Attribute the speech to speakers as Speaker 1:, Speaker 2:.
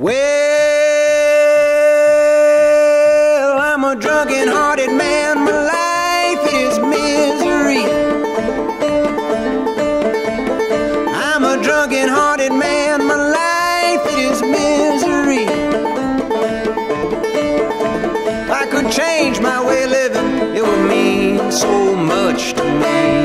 Speaker 1: Well, I'm a drunken hearted man. My life is misery. I'm a drunken hearted man. My life it is misery. If I could change my way of living, it would mean so much to me.